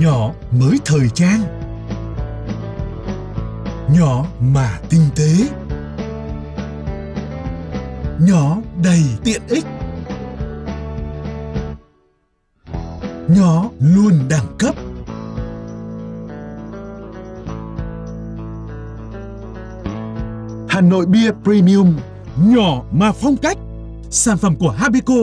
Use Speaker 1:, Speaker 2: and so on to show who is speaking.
Speaker 1: Nhỏ mới thời trang. Nhỏ mà tinh tế. Nhỏ đầy tiện ích. Nhỏ luôn đẳng cấp. Hà Nội Bia Premium, Nhỏ mà phong cách. Sản phẩm của Habico.